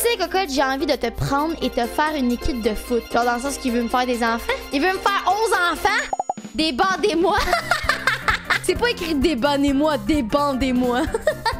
sais, cocotte, j'ai envie de te prendre et te faire une équipe de foot. Genre dans le sens qu'il veut me faire des enfants. Il veut me faire 11 enfants. Débandez-moi. C'est pas écrit débandez-moi, débandez-moi.